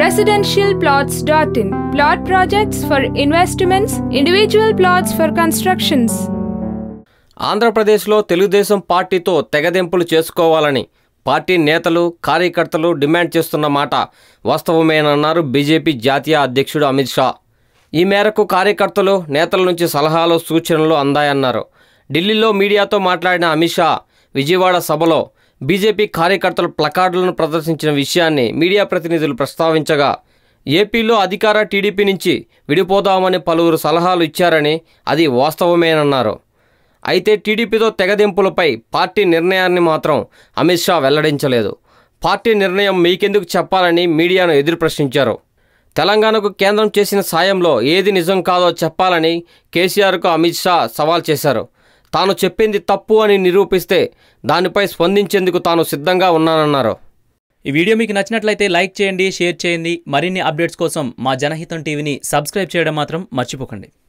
residentialplots.in. Plot projects for investments, individual plots for constructions. ఆంధ్రప్రదేశ్లో తెలుగుదేశం పార్టీతో తెగదెంపులు చేసుకోవాలని పార్టీ నేతలు కార్యకర్తలు డిమాండ్ చేస్తున్న మాట వాస్తవమేనన్నారు బీజేపీ జాతీయ అధ్యక్షుడు అమిత్ షా ఈ మేరకు కార్యకర్తలు నేతల నుంచి సలహాలు సూచనలు అందాయన్నారు ఢిల్లీలో మీడియాతో మాట్లాడిన అమిత్ షా విజయవాడ సభలో బీజేపీ కార్యకర్తలు ప్లకార్డులను ప్రదర్శించిన విషయాన్ని మీడియా ప్రతినిధులు ప్రస్తావించగా ఏపీలో అధికార టీడీపీ నుంచి విడిపోదామని పలువురు సలహాలు ఇచ్చారని అది వాస్తవమేనన్నారు. అయితే టీడీపీతో తెగదెంపులపై పార్టీ నిర్ణయాన్ని మాత్రం అమిత్ షా వెల్లడించలేదు. పార్టీ నిర్ణయం మీకెందుకు చెప్పాలని మీడియాను ఎదురు ప్రశ్నించారు. తెలంగాణకు కేంద్రం చేసిన సాయంలో ఏది నిజం కాదో చెప్పాలని కేసీఆర్కు అమిత్ షా సవాల్ చేశారు. తాను చెప్పింది తప్పు అని నిరూపిస్తే దానిపై స్పందించేందుకు తాను సిద్ధంగా ఉన్నానన్నారు. ఈ వీడియో మీకు నచ్చినట్లయితే లైక్ చేయండి షేర్ చేయండి. మరిన్ని అప్డేట్స్ కోసం మా జనహితం టీవీని సబ్స్క్రైబ్ చేయడం మాత్రం మర్చిపోకండి.